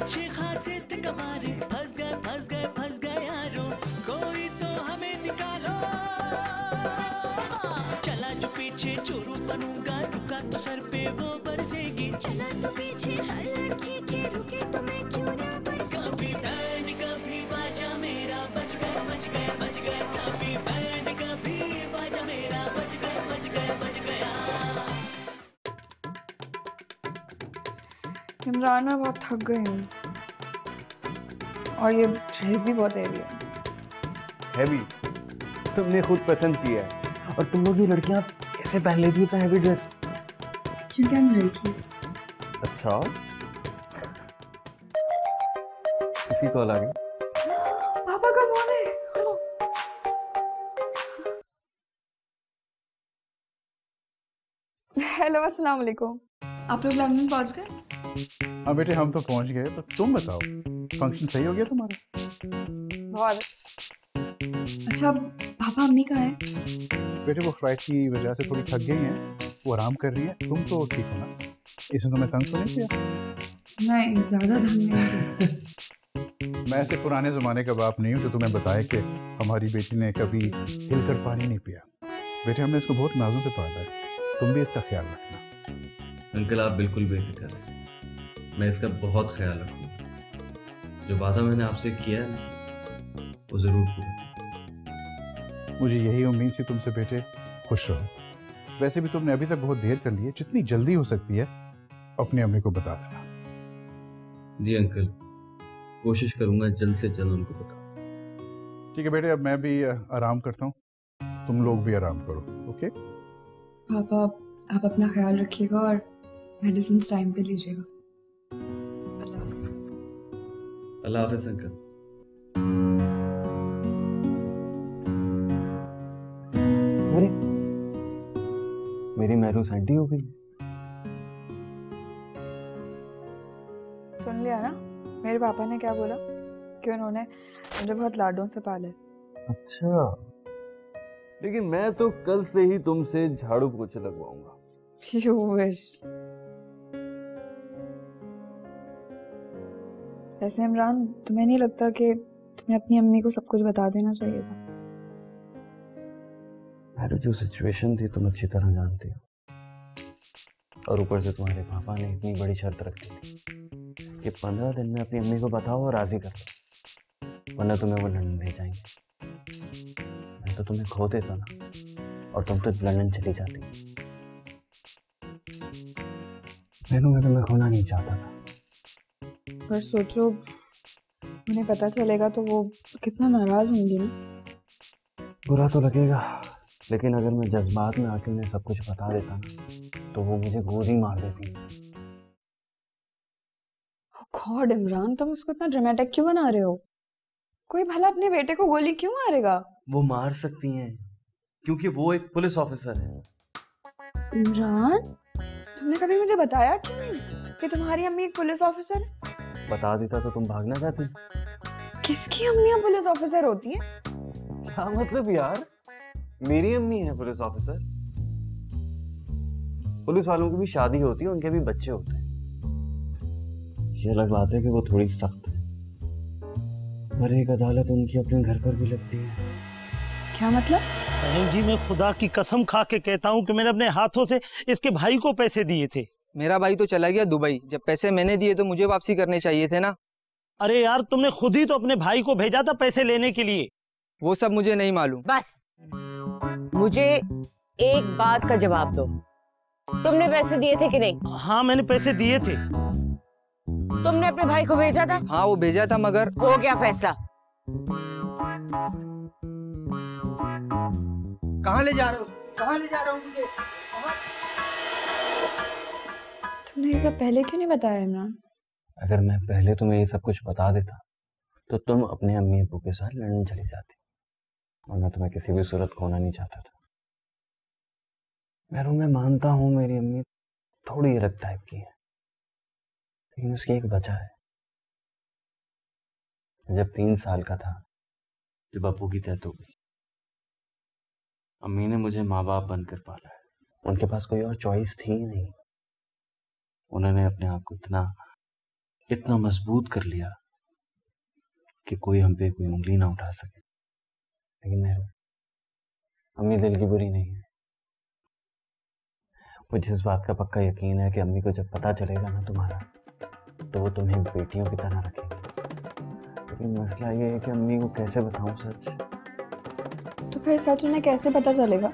अच्छे खासे कमारे इमरान मैं बहुत थक गए हूँ। और ये ड्रेस भी बहुत हैवी है। हैवी तुमने खुद पसंद किया है। और तुम लोग की लड़कियाँ कैसे पहन लेती है हैवी ड्रेस क्योंकि हम लड़की अच्छा। किसी कॉल आ गई पापा का फ़ोन है। हेलो हेलो अस्सलाम वालेकुम। आप लोग लंदन पहुँच गए? हाँ बेटे हम तो पहुँच गए तो तुम बताओ फ़ंक्शन सही हो गया तुम्हारा? बहुत अच्छा। अच्छा पापा अम्मी कहाँ है? बेटे वो फ़्लाइट की वजह से थोड़ी थक गई हैं वो आराम कर रही है तुम तो ठीक हो ना? इसने तुम्हें तंग तो नहीं किया? नहीं ज़्यादा धन नहीं मैं ऐसे पुराने ज़माने का बाप नहीं हूँ जो तुम्हें बताए कि हमारी बेटी ने कभी हिलकर पानी नहीं पिया। बेटे हमने इसको बहुत नाजों से पाला है। तुम भी इसका ख्याल रखना। अंकल आप बिल्कुल बेफिक्र रहें मैं इसका बहुत ख्याल रखूँ जो वादा मैंने आपसे किया है वो ज़रूर पूरा मुझे यही उम्मीद थी तुमसे बेटे खुश रहो। वैसे भी तुमने अभी तक बहुत देर कर ली है जितनी जल्दी हो सकती है अपनी अम्मी को बता देना। जी अंकल कोशिश करूँगा जल्द से जल्द उनको बता ठीक है बेटे अब मैं भी आराम करता हूँ। तुम लोग भी आराम करो ओके? पापा आप अपना ख्याल रखिएगा और मेडिसिन टाइम पे लीजिएगा। अल्लाह हाफिज अंकल। अरे मेरी महरूस आंटी हो गई। सुन लिया ना मेरे पापा ने क्या बोला? कि उन्होंने मुझे बहुत लाडों से पाला। अच्छा। लेकिन मैं तो कल से ही तुमसे झाड़ू पोछे लगवाऊँगा। वैसे इमरान, तुम्हें नहीं लगता कि तुम्हें अपनी अम्मी को सब कुछ बता देना चाहिए था? मेरी जो सिचुएशन थी, तुम अच्छी तरह जानती हो। और ऊपर से तुम्हारे पापा ने इतनी बड़ी शर्त रखी थी कि पंद्रह दिन में अपनी अम्मी को बताओ और राज़ी कर लो वरना तुम्हें वो लंदन ले जाएँगे। मैं तो तुम्हें खो देता ना, और तुम तो लंदन चली जाती। मैं तुम्हें खोना नहीं चाहता था। पर सोचो उन्हें पता चलेगा तो वो कितना नाराज़ होंगे ना। बुरा तो लगेगा लेकिन अगर मैं जज्बात में आके उन्हें सब कुछ बता देता ना तो वो मुझे गोली मार देती। गॉड इमरान तुम इसको इतना ड्रामेटिक क्यों बना रहे हो? कोई भला अपने बेटे को गोली क्यों मारेगा? वो मार सकती हैं क्योंकि वो एक पुलिस ऑफिसर है। इमरान तुमने कभी मुझे बताया क्यों नहीं कि तुम्हारी अम्मी एक पुलिस ऑफिसर है? बता देता तो तुम भागना चाहती। किसकी अम्मियाँ पुलिस ऑफिसर होती हैं? क्या मतलब यार? मेरी अम्मी है पुलिस ऑफिसर। पुलिस वालों की भी शादी होती है उनके भी बच्चे होते हैं। ये अलग बात है कि वो थोड़ी सख्त है। पर एक अदालत उनकी अपने घर पर भी लगती है। क्या मतलब? बहन जी मैं खुदा की कसम खा के कहता हूँ कि मैंने अपने हाथों से इसके भाई को पैसे दिए थे। मेरा भाई तो चला गया दुबई। जब पैसे मैंने दिए तो मुझे वापसी करने चाहिए थे ना। अरे यार तुमने खुद ही तो अपने भाई को भेजा था पैसे लेने के लिए। वो सब मुझे नहीं मालूम। बस। मुझे एक बात का जवाब दो। तुमने पैसे दिए थे कि नहीं? हाँ मैंने पैसे दिए थे। तुमने अपने भाई को भेजा था? हाँ वो भेजा था मगर हो गया फैसला। कहाँ ले जा रहे हो? कहाँ ले जा रहे हो मुझे? तुमने ये सब पहले क्यों नहीं बताया, इमरान? अगर मैं पहले तुम्हें ये सब कुछ बता देता तो तुम अपने अम्मी अबू के साथ लंदन चली जाती। और मैं तुम्हें किसी भी सूरत खोना नहीं चाहता था। मैं मैं मानता हूँ मेरी अम्मी थोड़ी अलग टाइप की है, लेकिन उसकी एक वजह है। जब तीन साल का था, जब अबू की डेथ हो गई, अम्मी ने मुझे माँ बाप बनकर पाला। है उनके पास कोई और चॉइस थी ही नहीं। उन्होंने अपने आप को इतना इतना मज़बूत कर लिया कि कोई हम पे कोई उंगली ना उठा सके। लेकिन मेहरू अम्मी दिल की बुरी नहीं है। मुझे इस बात का पक्का यकीन है कि अम्मी को जब पता चलेगा ना तुम्हारा तो वो तुम्हें बेटियों की तरह रखेंगे। लेकिन मसला ये है कि अम्मी को कैसे बताऊँ सच? तो फिर सच उन्हें कैसे पता चलेगा?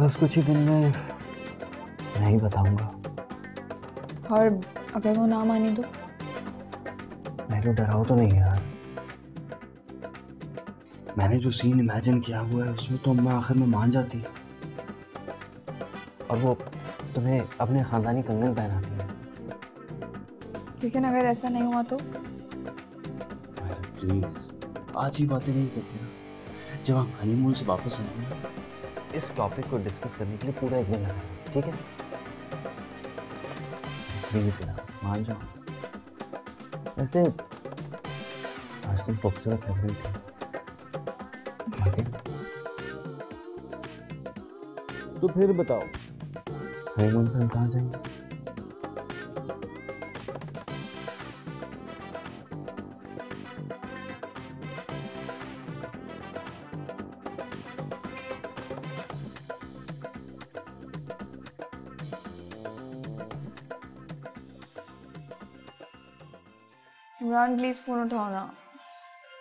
बस कुछ ही दिन में नहीं बताऊँगा। और अगर वो ना माने तो? मेरे डराओ तो नहीं यार। मैंने जो सीन इमेजिन किया हुआ है उसमें तो अम्मा आखिर में मान जाती है। और वो तुम्हें अपने खानदानी कंगन पहनाती है। लेकिन अगर ऐसा नहीं हुआ तो? प्लीज़ आज ही बातें नहीं करते ना। जब हम हनीमून से वापस आएँगे इस टॉपिक को डिस्कस करने के लिए पूरा एक दिन लगाएँगे ठीक है? प्लीज़ यार मान जाओ वैसे, आज तुम खूबसूरत लग रही थी। तो फिर बताओ हनीमून कहाँ जाएँगे? इमरान प्लीज़ फ़ोन उठाओ ना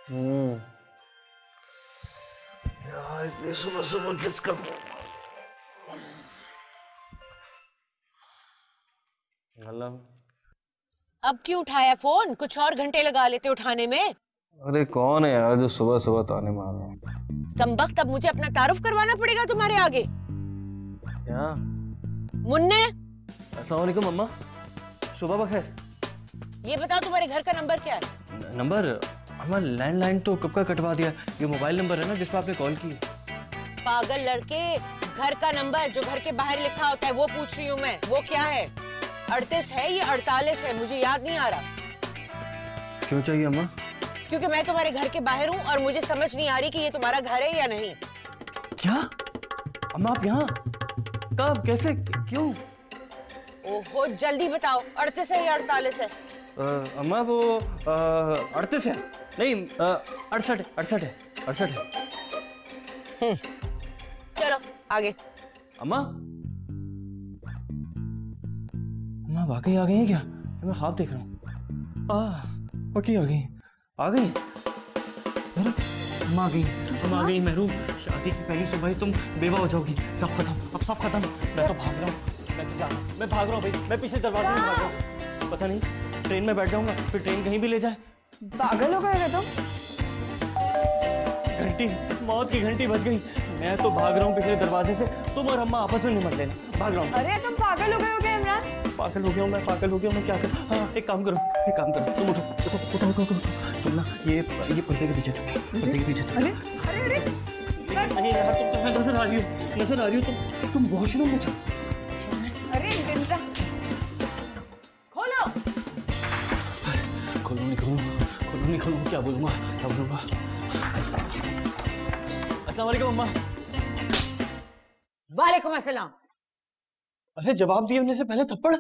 हम्म। यार इतनी सुबह सुबह किसका फ़ोन? हेलो। अब क्यों उठाया फ़ोन? कुछ और घंटे लगा लेते उठाने में। अरे कौन है यार जो सुबह सुबह ताने मार रहा है? कम वक्त अब मुझे अपना तारुफ करवाना पड़ेगा तुम्हारे आगे। क्या? मुन्ने? अस्सलाम वालेकुम अम्मा सुबह बखैर। ये बताओ तुम्हारे घर का नंबर क्या है? नंबर? अम्मा लैंडलाइन तो कब का कटवा दिया? ये मोबाइल नंबर है ना जिस पर आपने कॉल की। पागल लड़के घर का नंबर जो घर के बाहर लिखा होता है वो पूछ रही हूँ मैं। वो क्या है? अड़तीस है ये अड़तालीस है? मुझे याद नहीं आ रहा। क्यों चाहिए अम्मा? क्योंकि मैं तुम्हारे घर के बाहर हूँ और मुझे समझ नहीं आ रही कि ये तुम्हारा घर है या नहीं। क्या? अम्मा आप यहाँ? कब? कैसे? क्यों? ओहो जल्दी बताओ। अड़तीस है या अड़तालीस है? अम्मा वो अड़तीस है। नहीं अड़सठ अड़सठ है अड़सठ है। चलो आगे। अम्मा? अम्मा वाकई आ गई है क्या? मैं ख्वाब देख रहा हूँ। आ वाकई आ गई आ गई अम्मा आ गई अम्मा आ गई महरूम। शादी की पहली सुबह ही तुम बेवा हो जाओगी। सब खत्म। अब सब खत्म। मैं तो भाग रहा हूँ। मैं तो जा मैं भाग रहा हूँ भाई। मैं पीछे दरवाजे में भाग रहा हूँ। पता नहीं। ट्रेन में बैठ जाऊँगा फिर ट्रेन कहीं भी ले जाए। पागल हो गए तुम। घंटी मौत की घंटी बज गई। मैं तो भाग रहा हूँ पिछले दरवाजे से तुम और अम्मा आपस में निमट लेना। भाग रहा हूँ। अरे तुम पागल हो गए हो क्या इमरान पागल हो गया हूँ मैं पागल हो गया हूँ मैं क्या करूँ? हाँ एक काम करो एक काम करो तुम उठो उठो उठो उठो उठो, तुम ना ये ये पर्दे के पीछे छुपो पर्दे के पीछे छुपो अरे अरे अरे यार तुम तुम्हें नज़र आ रही हो नज़र आ रही हो तुम तुम वॉशरूम में जाओ क्या बोलूँगा? क्या बोलूँगा? अस्सलाम वालेकुम अम्मा। वालेकुम अस्सलाम। अरे जवाब दिए होने से पहले थप्पड़।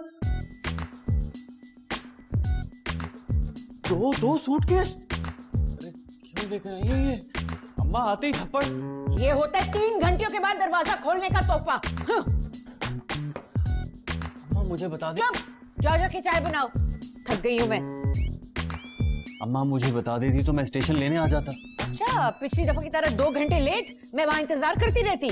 दो दो सूटकेस अरे क्यों लेकर आई है ये? अम्मा आते ही थप्पड़। ये होता है तीन घंटियों के बाद दरवाज़ा खोलने का तोहफा। हाँ, अम्मा मुझे बता दे। जाओ जाके चाय बनाओ। थक गई हूँ मैं। अम्मा मुझे बता देती तो मैं स्टेशन लेने आ जाता। अच्छा पिछली दफ़ा की तरह दो घंटे लेट मैं वहाँ इंतज़ार करती रहती।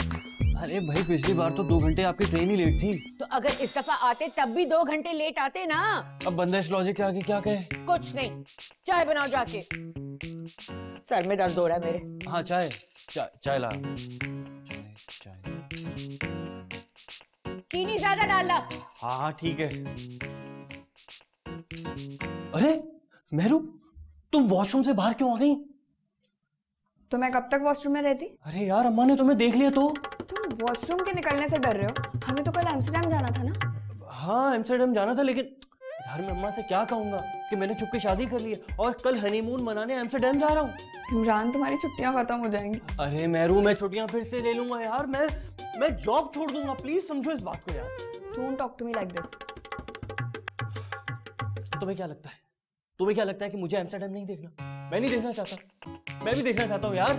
अरे भाई पिछली बार तो दो घंटे आपकी ट्रेन ही लेट थी। तो अगर इस दफ़ा आते तब भी दो घंटे लेट आते ना? अब बंदा इस लॉजिक के आगे क्या कहे? कुछ नहीं चाय बनाओ जाके। सर में दर्द हो रहा है मेरे। हाँ चाय। चाय चाय ला। चीनी ज़्यादा डालना हाँ हाँ ठीक है। अरे मेहरू तुम वॉशरूम से बाहर क्यों आ गई? तो मैं कब तक वॉशरूम में रहती? अरे यार अम्मा ने तुम्हें देख लिया तो। तुम वॉशरूम के निकलने से डर रहे हो? हमें तो कल एम्स्टरडेम जाना था ना? हाँ एम्स्टरडेम जाना था लेकिन यार मैं अम्मा से क्या कहूँगा कि मैंने छुप के शादी कर ली है और कल हनीमून मनाने एम्स्टरडेम जा रहा हूँ। इमरान तुम्हारी छुट्टियाँ खत्म हो जाएँगी। अरे मेहरू मैं छुट्टियाँ फिर से ले लूँगा यार मैं मैं जॉब छोड़ दूँगा प्लीज़ समझो इस बात को यार। Don't talk to me like this तुम्हें क्या लगता है? तुम्हें क्या लगता है कि मुझे एम्स्टर्डम नहीं देखना? मैं नहीं देखना चाहता। मैं भी देखना चाहता हूँ यार।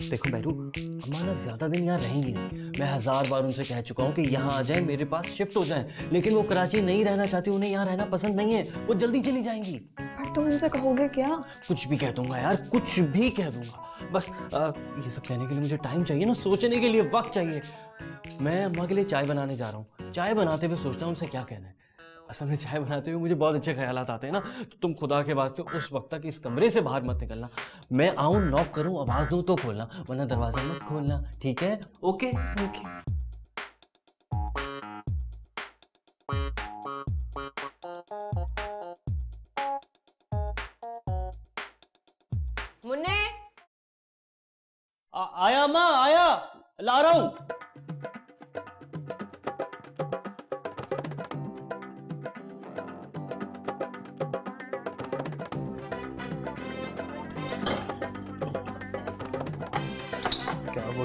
देखो बैरू ना ज़्यादा दिन यहाँ रहेंगी नहीं। मैं हज़ार बार उनसे कह चुका हूँ कि यहाँ आ जाए मेरे पास शिफ्ट हो जाए। लेकिन वो कराची नहीं रहना चाहती उन्हें यहाँ रहना पसंद नहीं है। वो जल्दी चली जाएँगी। पर तुम उनसे कहोगे क्या? कुछ भी कह दूँगा यार कुछ भी कह दूँगा। बस आ, ये सब कहने के लिए मुझे टाइम चाहिए ना सोचने के लिए वक्त चाहिए। मैं अम्मा के लिए चाय बनाने जा रहा हूँ। चाय बनाते हुए सोचता हूँ उनसे क्या कहना है। असल में चाय बनाते हुए मुझे बहुत अच्छे ख्याल आते हैं ना तो तुम खुदा के वास्ते उस वक्त तक इस कमरे से बाहर मत निकलना। मैं आऊँ नॉक करूँ आवाज़ दूँ तो खोलना वरना दरवाज़ा मत खोलना ठीक है? ओके ओके मुन्ने! आ- आया अम्मा आया ला रहा हूँ।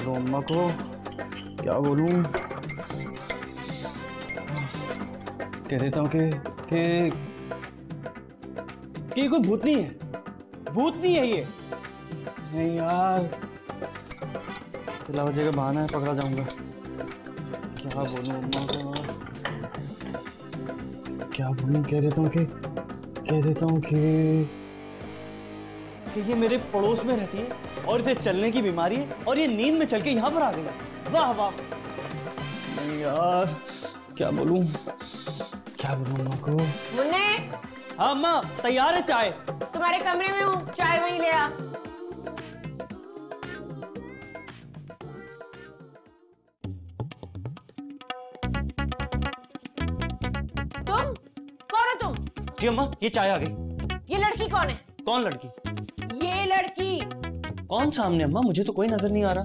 बोलूँ अम्मा को। क्या बोलूँ? कह देता हूँ कि कि कि कोई भूतनी है? भूतनी है ये। नहीं यार। तिलावत जगह बहाना है, पकड़ा जाऊँगा। क्या बोलूँ अम्मा को? क्या बोलूँ? कह देता हूँ कि, कह देता हूँ कि कि ये मेरे पड़ोस में रहती है और इसे चलने की बीमारी है और ये नींद में चल के यहाँ पर आ गई वाह वाह। यार क्या बोलूँ? क्या बोलूँ अम्मा को मुन्ने! हाँ अम्मा तैयार है चाय? तुम्हारे कमरे में हूँ चाय वहीं ले आ। तुम? कौन हो तुम? जी अम्मा ये चाय आ गई। ये लड़की कौन है? कौन लड़की? ये लड़की। कौन सामने अम्मा मुझे तो कोई नज़र नहीं आ रहा।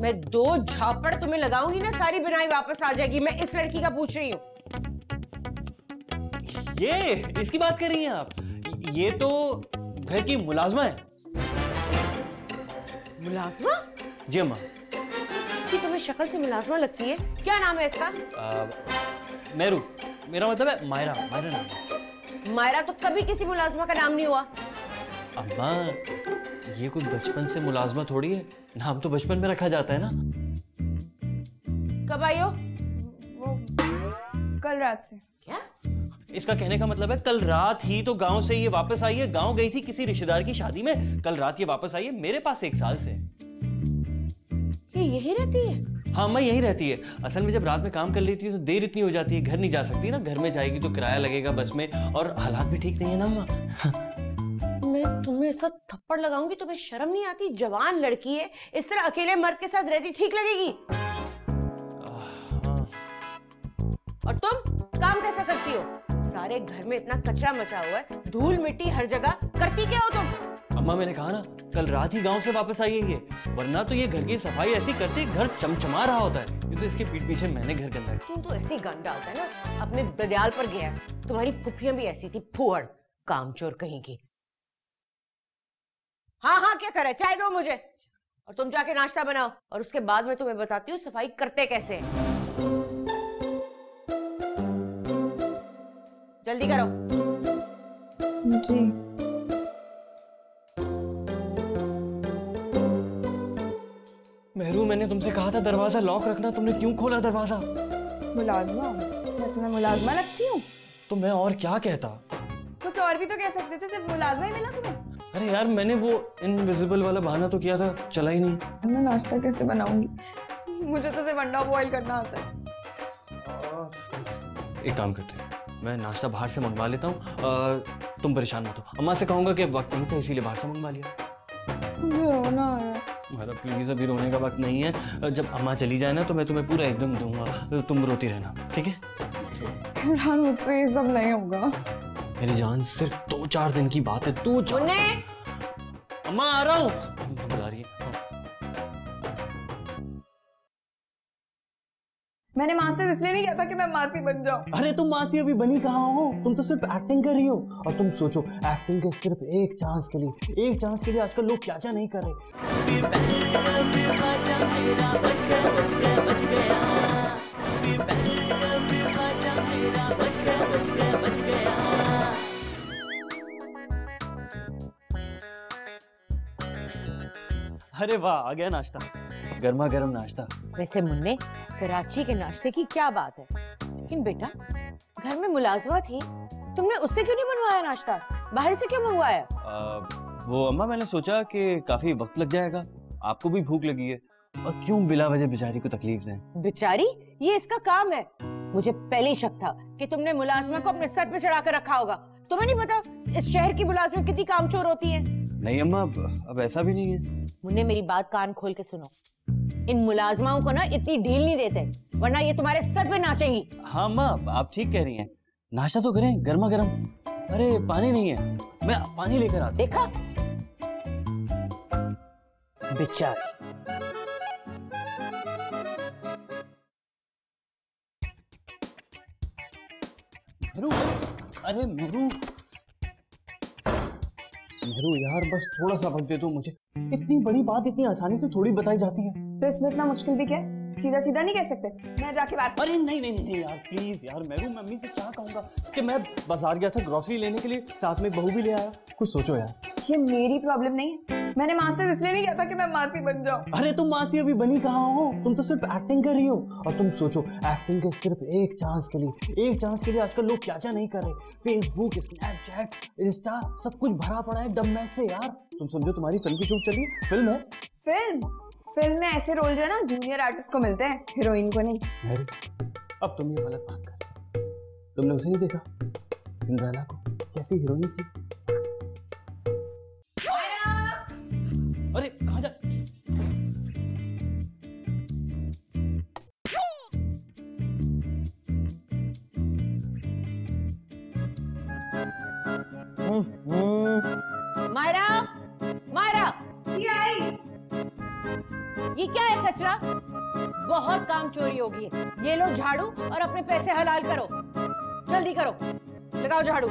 मैं दो झापड़ तुम्हें लगाऊँगी ना सारी बिनाई वापस आ जाएगी। मैं इस लड़की का पूछ रही हूँ। ये इसकी बात कर रही हैं आप? ये तो घर की मुलाजमा है। मुलाजमा? जी अम्मा। कि तुम्हें शक्ल से मुलाजमा लगती है? क्या नाम है इसका? आ, मेरू। मेरा मतलब है मायरा। मायरा नाम है। मायरा तो कभी किसी मुलाजमा का नाम नहीं हुआ। अम्मा ये कोई बचपन से मुलाजमा थोड़ी है? नाम तो बचपन में रखा जाता है ना? कब आई हो? वो कल रात से। क्या? इसका कहने का मतलब है कल रात ही तो गाँव से ये वापस आई है। गाँव गई थी किसी रिश्तेदार की शादी में कल रात ये वापस आई है मेरे पास एक साल से। ये यही रहती है? हाँ अम्मा यहीं रहती है। असल में जब रात में काम कर लेती है तो देर इतनी हो जाती है घर नहीं जा सकती ना। घर में जाएगी तो किराया लगेगा बस में और हालात भी ठीक नहीं है ना अम्मा? मैं तुम्हें ऐसा थप्पड़ लगाऊँगी तुम्हें शर्म नहीं आती? जवान लड़की है। इस तरह अकेले मर्द के साथ रहती ठीक लगेगी। और तुम काम कैसा करती हो? सारे घर में इतना कचरा मचा हुआ है। धूल मिट्टी हर जगह। करती क्या हो तुम? अम्मा मैंने कहा ना कल रात ही गाँव से वापस आई है ये वरना तो ये घर की सफ़ाई ऐसी करती घर चमचमा रहा होता है। ये तो इसके पीठ पीछे मैंने घर गंदा तुम तो ऐसी गंदा होता है ना अपने ददियाल पर गया तुम्हारी फुफियाँ भी ऐसी थी फुहड़। कामचोर कहीं की। हाँ हाँ क्या करे? चाय दो मुझे। और तुम जाके नाश्ता बनाओ। और उसके बाद में तुम्हें बताती हूँ सफ़ाई करते कैसे हैं। जल्दी करो। जी। मेहरू मैंने तुमसे कहा था दरवाज़ा लॉक रखना तुमने क्यों खोला दरवाज़ा? मुलाजमा? मैं तुम्हें मुलाजमा लगती हूँ। तो मैं और क्या कहता? कुछ और भी तो कह सकते थे सिर्फ़ मुलाजमा ही मिला तुम्हें? अरे यार मैंने वो इनविजिबल वाला बहाना तो किया था चला ही नहीं। मैं नाश्ता कैसे बनाऊँगी? मुझे तो सिर्फ़ अंडा बॉईल करना आता है। एक काम करते हैं मैं नाश्ता बाहर से मंगवा लेता हूँ तुम परेशान मत हो। अम्मा से कहूँगा कि वक्त नहीं था इसीलिए बाहर से मंगवा लिया। मुझे रोना आ रहा है। मेरा प्लीज़ अभी रोने का वक्त नहीं है। जब अम्मा चली जाए ना तो मैं तुम्हें पूरा एकदम दूँगा। तुम रोती रहना ठीक है? मुझसे ये सब नहीं होगा। मेरी जान सिर्फ़ दो चार दिन की बात है दो चार अम्मा आ रहा हूँ। बुला रही है। मैंने मास्टर इसलिए नहीं किया था कि मैं मासी बन जाऊँ। अरे तुम मासी अभी बनी कहाँ हो? तुम तो सिर्फ़ एक्टिंग कर रही हो। और तुम सोचो एक्टिंग के सिर्फ़ एक चांस के लिए एक चांस के लिए आजकल लोग क्या क्या नहीं कर रहे। अरे वाह आ गया नाश्ता। गर्मा गर्म नाश्ता। वैसे मुन्ने कराची के नाश्ते की क्या बात है? लेकिन बेटा घर में मुलाजमा थी तुमने उससे क्यों नहीं बनवाया नाश्ता? बाहर से क्यों मंगवाया? वो अम्मा मैंने सोचा कि काफ़ी वक्त लग जाएगा। आपको भी भूख लगी है। और क्यों बिला वजह बेचारी को तकलीफ़ दें? बेचारी ये इसका काम है। मुझे पहले ही शक था कि तुमने मुलाजमा को अपने सर पे चढ़ा कर रखा होगा। तुम्हें नहीं पता इस शहर की मुलाजमा कितनी कामचोर होती है। नहीं अम्मा अब, अब ऐसा भी नहीं है। मुन्ने मेरी बात कान खोल के सुनो। इन मुलाजमाओं को ना इतनी ढील नहीं देते वरना ये तुम्हारे सर पे नाचेंगी। हाँ अम्मा आप ठीक कह रही हैं। नाश्ता तो करें गर्मा गर्म अरे पानी नहीं है। मैं पानी लेकर आता देखा? बेचारी। अरे मेरू मेरू यार बस थोड़ा सा वक्त दे दो मुझे। इतनी बड़ी बात इतनी आसानी से थोड़ी बताई जाती है। तो इसमें इतना मुश्किल भी क्या सीधा सीधा नहीं कह सकते? मैं जाके बात अरे नहीं नहीं नहीं यार प्लीज़ यार मैं मम्मी से क्या कहूँगा? कि मैं बाज़ार गया था ग्रोसरी लेने के लिए साथ में बहू भी ले आया। कुछ सोचो यार। ये मेरी प्रॉब्लम नहीं है। मैंने मास्टर्स इसलिए नहीं किया था कि मैं मासी बन जाऊँ। अरे तुम मासी अभी बनी कहाँ हो? तुम तो सिर्फ़ एक्टिंग कर रही हो। और तुम सोचो एक्टिंग के सिर्फ़ एक चांस के लिए एक चांस के लिए आजकल लोग क्या क्या नहीं कर रहे। फेसबुक स्नैपचैट इंस्टा सब कुछ भरा पड़ा है डब मैच से यार। तुम समझो तुम्हारी फ़िल्म की शूट चली। फ़िल्म है? फ़िल्म फ़िल्म में ऐसे रोल जो है ना जूनियर आर्टिस्ट को मिलते हैं हीरोइन को नहीं। अरे अब तुम ये गलत बात कर तुमने उसे नहीं देखा? सिंड्रेला को? कैसी हीरोइन थी? अरे, कहाँ जा? मायरा मायरा। ये क्या है कचरा? बहुत काम चोरी होगी। ये लो झाड़ू और अपने पैसे हलाल करो। जल्दी करो। लगाओ झाड़ू।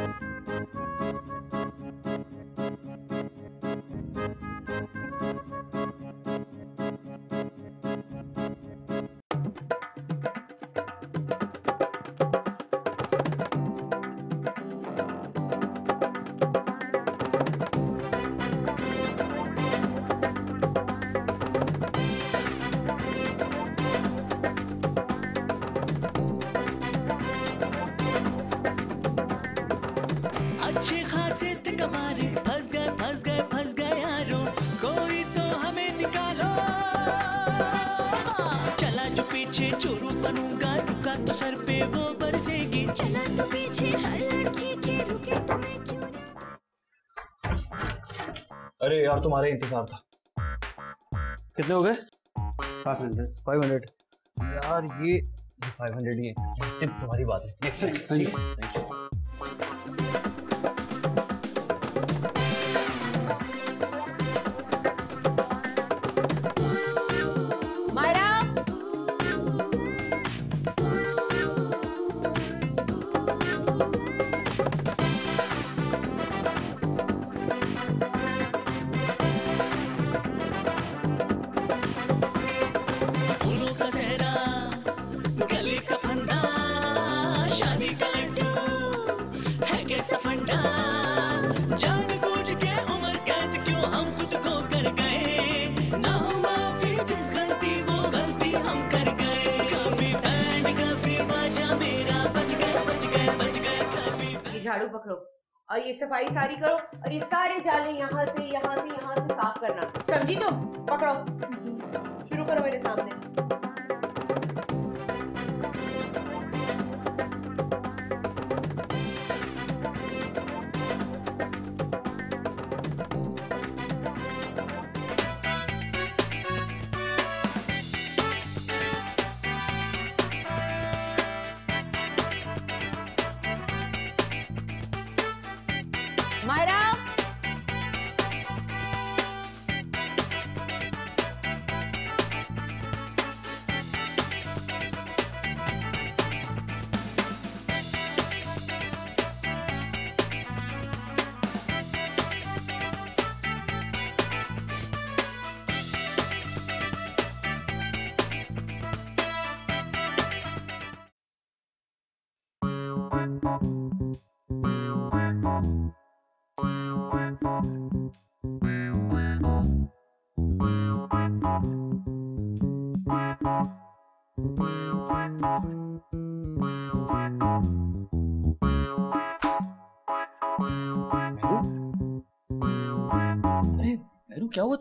यार तुम्हारा इंतज़ार था। कितने हो गए? फाइव हंड्रेड फाइव हंड्रेड यार ये फाइव हंड्रेड ही है तुम्हारी बात है? ये सफ़ाई सारी करो और ये सारे जाले यहाँ से यहाँ से यहाँ से साफ़ करना। समझी तुम? पकड़ो। शुरू करो मेरे सामने।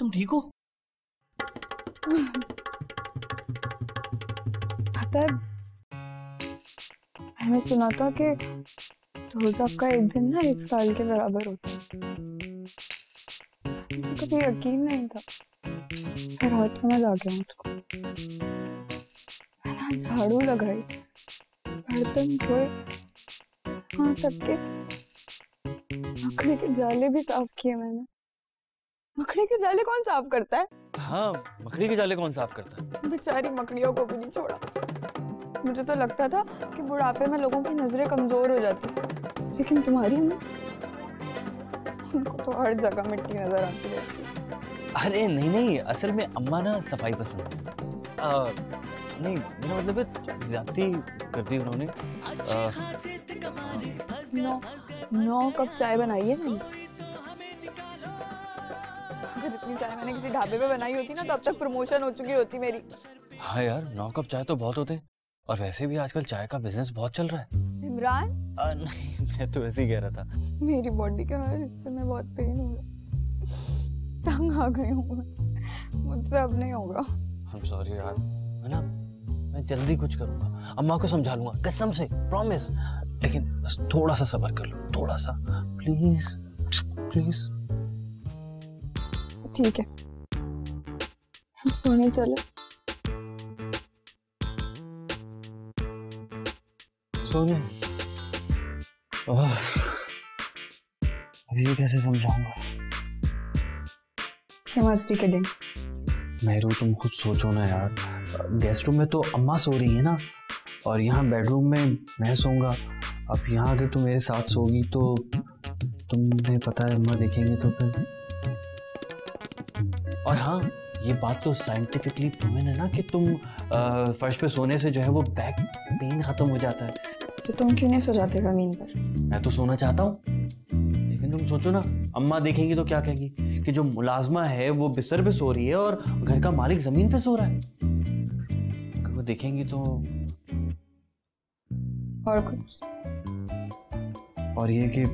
तुम ठीक हो? पता है मैंने सुना था कि दोजख का एक दिन ना एक साल के बराबर होता है। मुझे कभी यकीन नहीं था। फिर आज समझ आ गया मुझको मैंने झाड़ू लगाई। बर्तन धोए। हाँ तक के। मकड़ी के जाले भी साफ़ किए मैंने। मकड़ी के जाले कौन साफ़ करता है? हाँ मकड़ी के जाले कौन साफ़ करता है? बेचारी मकड़ियों को भी नहीं छोड़ा। मुझे तो लगता था कि बुढ़ापे में लोगों की नज़रें कमज़ोर हो जाती। लेकिन तुम्हारी अम्मा उनको तो हर जगह मिट्टी नज़र आती रहती है। अरे नहीं नहीं असल में अम्मा ना सफ़ाई पसंद है। आ, नहीं मेरा मतलब है ज्यादती कर दी उन्होंने। नौ नौ कप चाय बनाई है मैंने। अगर इतनी चाय मैंने किसी ढाबे पे बनाई होती ना तो अब तक प्रमोशन हो चुकी होती मेरी। हाँ यार नौ कप चाय तो बहुत होते और वैसे भी आजकल चाय का बिज़नेस बहुत चल रहा है। इमरान? नहीं मैं तो वैसे ही कह रहा था। मेरी बॉडी के हिस्से में बहुत पेन हो रहा तंग आ गई हूँ मुझसे अब नहीं होगा। हम सॉरी यार। है ना मैं जल्दी कुछ करूँगा। अम्मा को समझा लूँगा कसम से प्रॉमिस लेकिन बस थोड़ा सा सबर कर लो थोड़ा सा। प्लीज़ प्लीज़ ठीक है। हम सोने चले। सोने? अभी कैसे समझाऊँगा? kidding. मेहरू तुम खुद सोचो ना यार। गेस्ट रूम में तो अम्मा सो रही है ना? और यहाँ बेडरूम में मैं सोऊँगा। अब यहाँ अगर तुम मेरे साथ सोगी तो तुम्हें पता है अम्मा देखेंगे तो फिर और हाँ ये बात तो साइंटिफिकली प्रूवन है ना कि तुम फर्श पे सोने से जो है वो बैक पेन खत्म हो जाता है। तो तुम क्यों नहीं सो जाते ज़मीन पर? मैं तो सोना चाहता हूँ। लेकिन तुम सोचो ना अम्मा देखेंगी तो क्या कहेंगी कि जो मुलाजमा है वो बिस्तर पे सो रही है और घर का मालिक ज़मीन पे सो रहा है। अगर वो देखेंगी तो और कुछ? और ये कि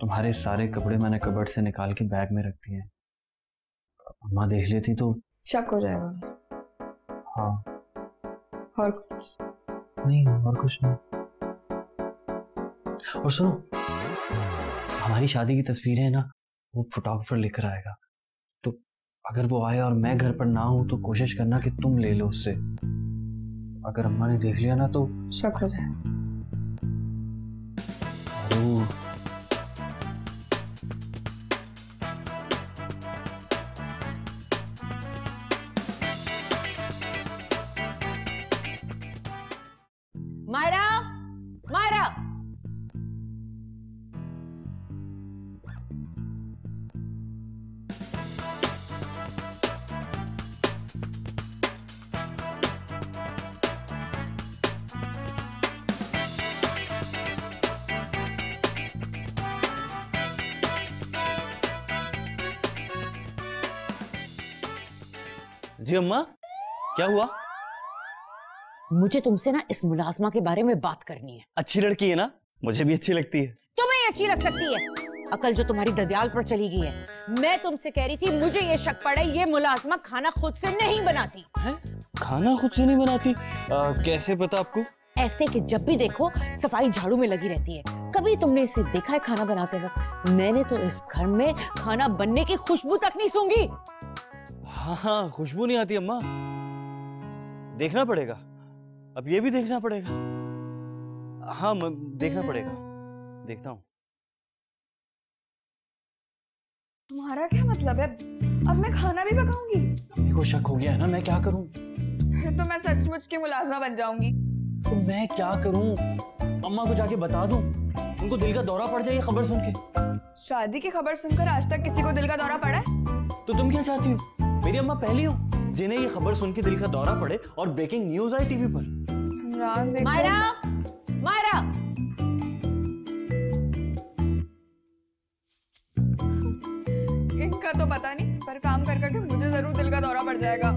तुम्हारे सारे कपड़े मैंने कबर्ड से निकाल के बैग में रख दिए हैं। अम्मा देख लेती तो। शक हो जाएगा। हाँ। और कुछ? नहीं और कुछ नहीं। और सुनो हमारी शादी की तस्वीरें हैं ना वो फोटोग्राफर लेकर आएगा। तो अगर वो आए और मैं घर पर ना हूँ तो कोशिश करना कि तुम ले लो उससे। अगर अम्मा ने देख लिया ना तो। शक हो जाएगा। जी अम्मा क्या हुआ? मुझे तुमसे ना इस मुलाजमा के बारे में बात करनी है। अच्छी लड़की है ना? मुझे भी अच्छी लगती है। तुम्हें अच्छी लग सकती है। अकल जो तुम्हारी ददियाल पर चली गई है। मैं तुमसे कह रही थी मुझे ये शक पड़ा ये मुलाजमा खाना खुद से नहीं बनाती। हैं? खाना खुद से नहीं बनाती? आ, कैसे पता आपको? ऐसे कि जब भी देखो सफ़ाई झाड़ू में लगी रहती है। कभी तुमने इसे देखा है खाना बनाते वक्त? मैंने तो इस घर में खाना बनने की खुशबू तक नहीं सूंघी। हाँ हाँ खुशबू नहीं आती अम्मा। देखना पड़ेगा। अब ये भी देखना पड़ेगा। हाँ म- देखना पड़ेगा। देखता हूँ। तुम्हारा क्या मतलब है? अब मैं खाना भी पकाऊँगी। अम्मी को शक हो गया है ना मैं क्या करूँ? तो मैं सचमुच की मुलाजमा बन जाऊँगी। तो मैं क्या करूँ? अम्मा को जाके बता दूँ? उनको दिल का दौरा पड़ जाए ये खबर सुन के। शादी की खबर सुनकर आज तक किसी को दिल का दौरा पड़ा है? तो तुम क्या चाहती हो? मेरी अम्मा पहली हो जिन्हें ये खबर सुन के दिल का दौरा पड़े और ब्रेकिंग न्यूज़ आई टीवी पर। मायरा मायरा इनका तो पता नहीं पर काम कर करके मुझे ज़रूर दिल का दौरा पड़ जाएगा।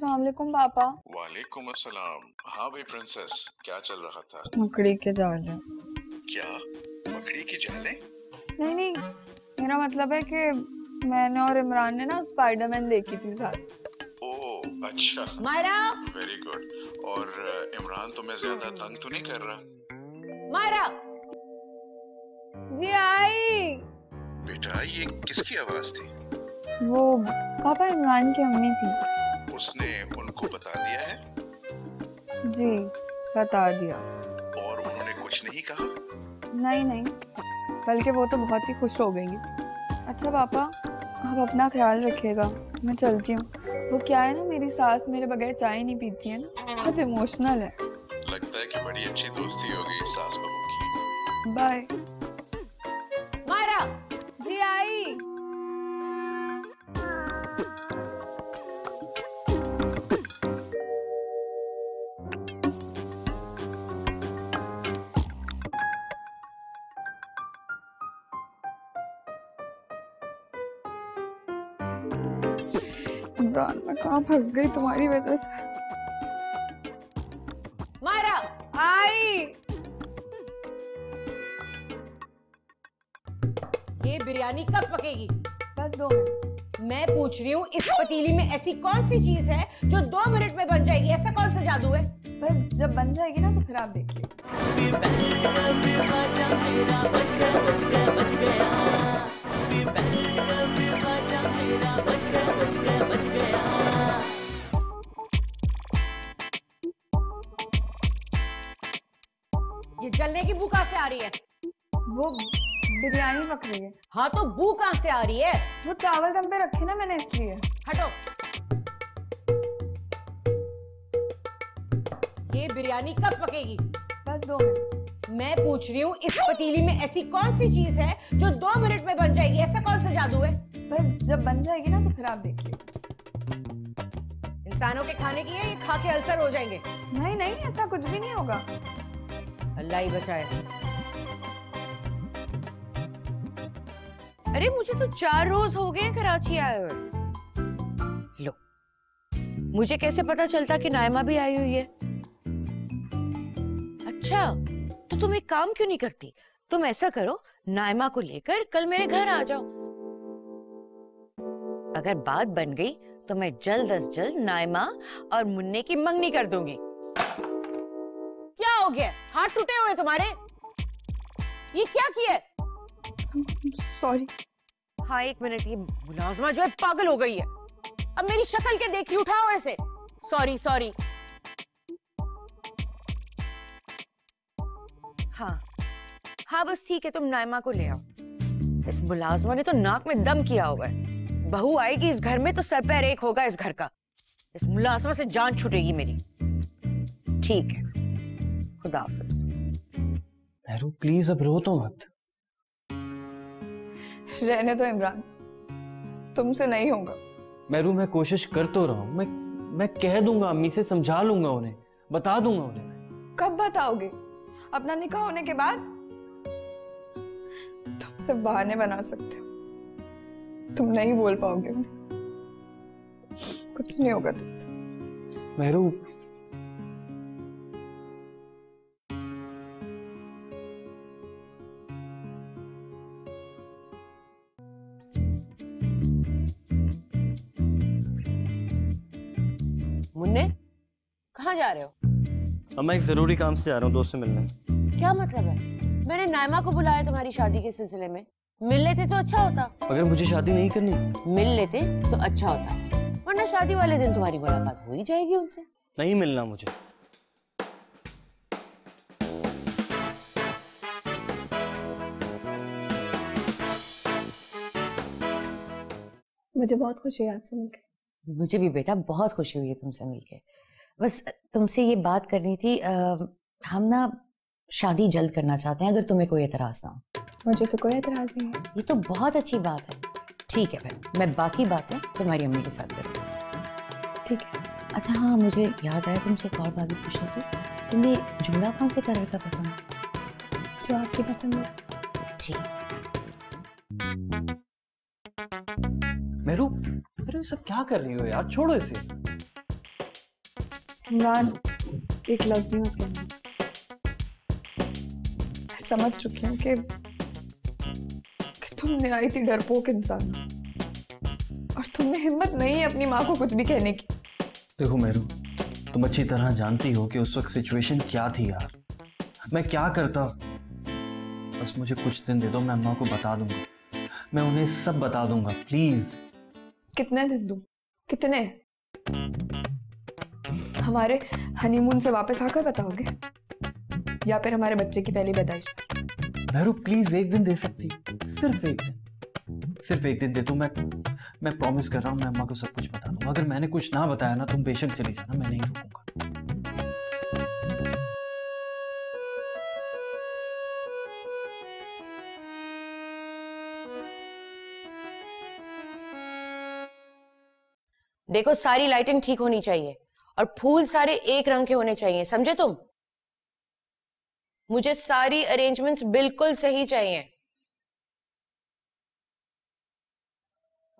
अस्सलाम पापा। वालेकुम अस्सलाम। हाँ भाई प्रिंसेस क्या चल रहा था? मकड़ी के जाल है। क्या? मकड़ी की जाले? नहीं नहीं। मेरा मतलब है कि मैंने और इमरान ने ना स्पाइडरमैन देखी थी साथ। ओ अच्छा। मायरा! वेरी गुड और इमरान तुम्हें ज़्यादा तंग तो नहीं कर रहा? मायरा! जी आई। बेटा ये किसकी आवाज़ थी? वो पापा इमरान की अम्मी थी। उसने उनको बता दिया है? जी बता दिया। और उन्होंने कुछ नहीं कहा? नहीं नहीं बल्कि वो तो बहुत ही खुश हो गई। अच्छा पापा आप अपना ख्याल रखिएगा मैं चलती हूँ। वो क्या है ना मेरी सास मेरे बगैर चाय नहीं पीती है ना बहुत इमोशनल है। लगता है कि बड़ी अच्छी दोस्ती हो गई सास बहू की। बाय कहाँ फंस गई तुम्हारी वजह से। मायरा आई। ये बिरयानी कब पकेगी? बस दो मिनट। मैं पूछ रही हूँ इस पतीली में ऐसी कौन सी चीज़ है जो दो मिनट में बन जाएगी? ऐसा कौन सा जादू है? बस जब बन जाएगी ना तो फिर आप देखिए। बिरयानी रही है। हाँ तो बू कहाँ से आ रही है? वो चावल दम पे रखे ना मैंने इसलिए। हटो। ये बिरयानी कब पकेगी? बस दो मिनट। मैं पूछ रही हूँ इस पतीली में ऐसी कौन सी चीज़ है जो दो मिनट में बन जाएगी? ऐसा कौन सा जादू है? बस जब बन जाएगी ना तो फिर आप देखिए। इंसानों के खाने की है ये खा के अल्सर हो जाएँगे। नहीं नहीं ऐसा कुछ भी नहीं होगा। अल्लाह ही बचाए। अरे, मुझे तो चार रोज हो गए कराची आए हुए। लो, मुझे कैसे पता चलता कि नायमा भी आई हुई है? अच्छा तो तुम एक काम क्यों नहीं करती? तुम ऐसा करो, नायमा को लेकर कल मेरे घर आ जाओ। अगर बात बन गई तो मैं जल्द अज जल्द नायमा और मुन्ने की मंगनी कर दूँगी। क्या हो गया? हाथ टूटे हुए तुम्हारे? ये क्या किया? सॉरी हाँ एक मिनट ये मुलाजमा जो है पागल हो गई है। अब मेरी शक्ल के देख रही उठाओ ऐसे। सॉरी सॉरी हाँ। हाँ बस ठीक है तुम नायमा को ले आओ। इस मुलाजमा ने तो नाक में दम किया हुआ है। बहू आएगी इस घर में तो सर पैर एक होगा इस घर का। इस मुलाजमा से जान छुटेगी मेरी। ठीक है। खुदाफिज प्लीज़ अब रो तो मत। रहने दो इमरान। तुमसे नहीं होगा। मेहरू मैं कोशिश कर तो रहा हूँ। मैं मैं कह दूँगा अम्मी से समझा लूँगा उन्हें। बता दूँगा उन्हें कब बताओगे? अपना निकाह होने के बाद? तुम सब बहाने बना सकते हो। तुम नहीं बोल पाओगे उन्हें। कुछ नहीं होगा। तुमसे मेहरू अब मैं एक ज़रूरी काम से जा रहा हूँ दोस्त से मिलने। क्या मतलब है? मैंने नायमा को बुलाया तुम्हारी शादी के सिलसिले में। मिल लेते तो अच्छा होता। अगर मुझे शादी नहीं करनी। मिल लेते तो अच्छा होता। वरना शादी वाले दिन तुम्हारी मुलाकात हो ही जाएगी उनसे। नहीं मिलना मुझे। मुझे बहुत खुशी है आपसे मिलकर मुझे भी बेटा बहुत खुशी हुई है तुमसे मिलके। बस तुमसे ये बात करनी थी अ, हम ना शादी जल्द करना चाहते हैं अगर तुम्हें कोई एतराज़ ना हो। मुझे तो कोई एतराज़ नहीं है। ये तो बहुत अच्छी बात है। ठीक है फिर मैं बाकी बातें तुम्हारी अम्मी के साथ करूँगी। ठीक है। अच्छा हाँ मुझे याद आया तुमसे एक और बात भी पूछनी थी। तुम्हें जूड़ा कौन से कलर का पसंद है? जो आपकी पसंद है। ठीक मेहरू मेरू सब क्या कर रही हो यार? छोड़ो इसे। इमरान एक लफ्ज भी मत कहना मैं समझ चुकी हूँ कि कि तुम नहायती डरपोक इंसान। हो और तुम में हिम्मत नहीं है अपनी माँ को कुछ भी कहने की। देखो मेरू तुम अच्छी तरह जानती हो कि उस वक्त सिचुएशन क्या थी यार। मैं क्या करता? बस मुझे कुछ दिन दे दो मैं अम्मा को बता दूँगा। मैं उन्हें सब बता दूँगा प्लीज़ कितने दिन दू? कितने? हमारे हनीमून से वापस आकर बताओगे? या फिर हमारे बच्चे की पहली पैदाइश? मेहरू प्लीज़ एक दिन दे सकती सिर्फ़ एक दिन। सिर्फ़ एक दिन दे दो मैं मैं प्रॉमिस कर रहा हूँ मैं अम्मा को सब कुछ बता दूँगा। अगर मैंने कुछ ना बताया ना तुम बेशक चली जाना मैं नहीं रुकूँगा। देखो सारी लाइटिंग ठीक होनी चाहिए। और फूल सारे एक रंग के होने चाहिए समझे तुम? मुझे सारी अरेंजमेंट्स बिल्कुल सही चाहिए।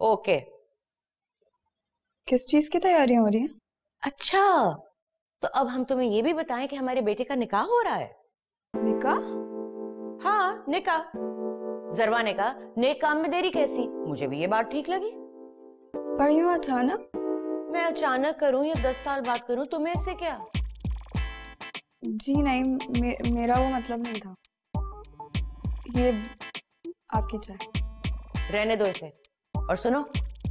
ओके किस चीज़ की तैयारियाँ हो रही हैं? अच्छा तो अब हम तुम्हें ये भी बताएँ कि हमारे बेटे का निकाह हो रहा है। निकाह? हाँ निकाह। जरवा ने कहा नेक काम में देरी कैसी? मुझे भी ये बात ठीक लगी। पर यूँ अचानक? मैं अचानक करूँ या दस साल बाद करूँ तुम्हें इससे क्या? जी नहीं मे, मेरा वो मतलब नहीं था। ये आपकी चाय। रहने दो इसे। और सुनो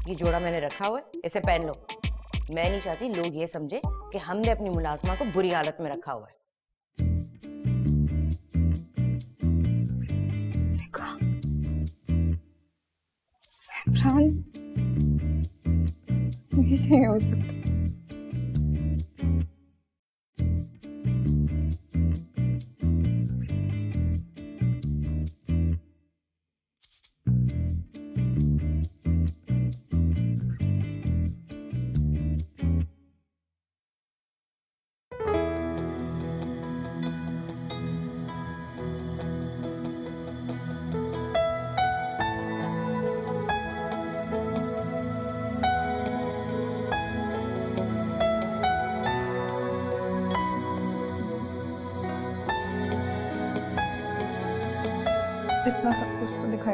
ये जोड़ा मैंने रखा हुआ है इसे पहन लो। मैं नहीं चाहती लोग ये समझे कि हमने अपनी मुलाजमा को बुरी हालत में रखा हुआ है। इमरान ये नहीं हो सकता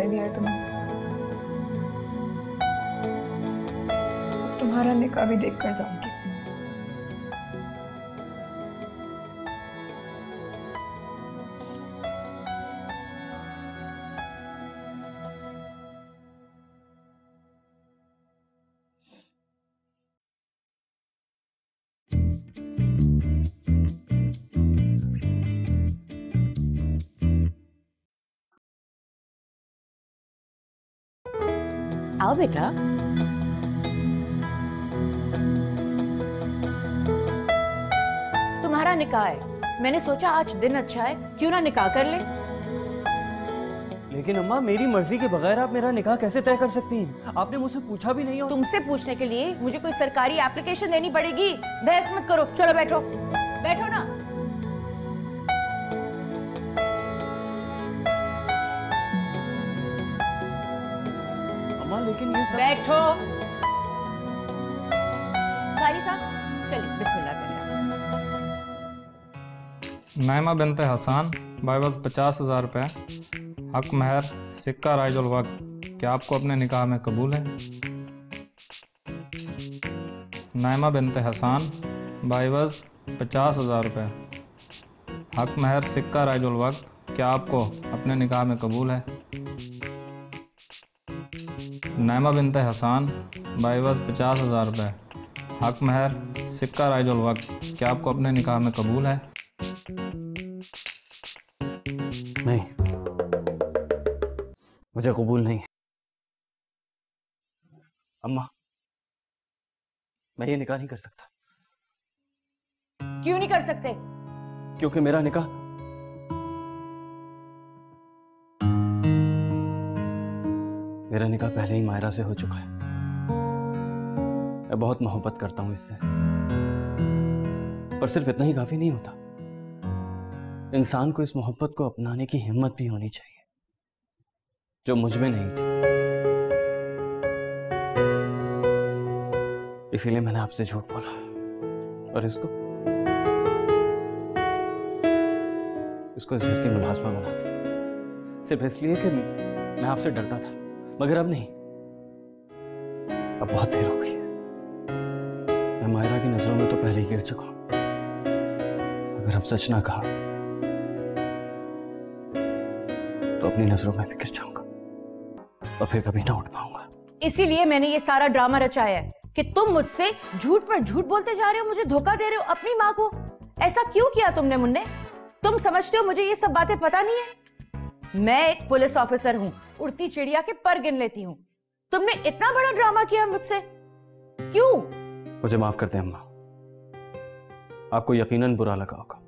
तो दिया है तुम्हें तुम्हारा निकाह भी देख कर जाऊँगी। आओ बेटा। तुम्हारा निकाह है। मैंने सोचा आज दिन अच्छा है क्यों ना निकाह कर ले? लेकिन अम्मा मेरी मर्ज़ी के बगैर आप मेरा निकाह कैसे तय कर सकती हैं? आपने मुझसे पूछा भी नहीं और तुमसे पूछने के लिए मुझे कोई सरकारी एप्लीकेशन देनी पड़ेगी। बहस मत करो। चलो बैठो। बैठो ना। बैठो। नायमा बिनते हसान बाईबस पचास हज़ार रुपये हक, महर, सिक्का राइजुल वक्त। क्या आपको अपने निकाह में कबूल है? नायमा बिनते हसान बाईबस पचास हज़ार रुपये हक, महर, सिक्का राइजुल वक्त। क्या आपको अपने निकाह में कबूल है? नायमा बिनते हसान बाईबस पचास हज़ार रुपये हक महर सिक्का राइजुल वक्त क्या आपको अपने निकाह में कबूल है? नहीं। मुझे कबूल नहीं अम्मा मैं ये निकाह नहीं कर सकता। क्यों नहीं कर सकते? क्योंकि मेरा निकाह मेरा निकाह पहले ही मायरा से हो चुका है। मैं बहुत मोहब्बत करता हूँ इससे। पर सिर्फ़ इतना ही काफ़ी नहीं होता। इंसान को इस मोहब्बत को अपनाने की हिम्मत भी होनी चाहिए, जो मुझमें नहीं थी। इसीलिए मैंने आपसे झूठ बोला। और इसको इसको इस घर की मुलाजमा बना दिया सिर्फ़ इसलिए कि मैं आपसे डरता था। मगर अब नहीं। अब बहुत देर हो गई मैं मायरा की नज़रों में तो पहले ही गिर चुका हूँ। अगर अब सच ना कहा तो अपनी नज़रों में भी गिर जाऊँगा। और फिर कभी ना उठ पाऊँगा। इसीलिए मैंने ये सारा ड्रामा रचाया है कि तुम मुझसे झूठ पर झूठ बोलते जा रहे हो, मुझे धोखा दे रहे हो, अपनी माँ को। ऐसा क्यों किया तुमने मुन्ने? तुम समझते हो मुझे ये सब बातें पता नहीं है? मैं एक पुलिस ऑफिसर हूँ उड़ती चिड़िया के पर गिन लेती हूँ। तुमने इतना बड़ा ड्रामा किया मुझसे? क्यों? मुझे माफ़ कर दें अम्मा। आपको यकीनन बुरा लगा होगा।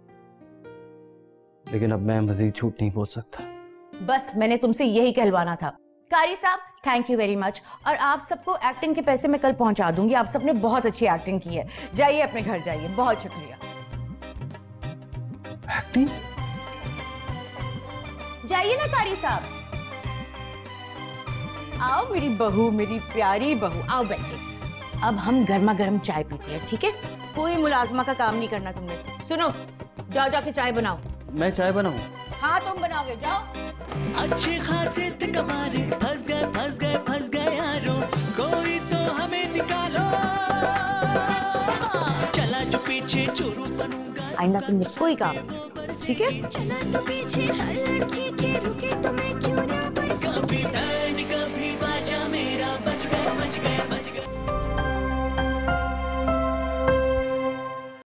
लेकिन अब मैं मजीद झूठ नहीं बोल सकता। बस मैंने तुमसे यही कहलवाना था। कारी साहब थैंक यू वेरी मच और आप सबको एक्टिंग के पैसे मैं कल पहुँचा दूँगी। आप सबने बहुत अच्छी एक्टिंग की है। जाइए अपने घर जाइए। बहुत शुक्रिया। एक्टिंग जाइए ना कारी साहब। आओ मेरी बहू मेरी प्यारी बहू आओ बैठिए। अब हम गर्मा गर्म चाय पीते हैं ठीक है? कोई मुलाजमा का काम नहीं करना तुमने। सुनो जाओ जाके चाय बनाओ। मैं चाय बनाऊँ? हाँ तुम बनाओगे जाओ। अच्छे खासे कमारे फंस गए फंस गए फंस गए यारो। कोई तो हमें निकालो। आइंदा मेरे कोई काम नहीं ठीक है? चला तो पीछे हर लड़की के रुके तो मैं क्यों ना बरसूं कभी बैंड कभी बाजा मेरा बच गया बच गए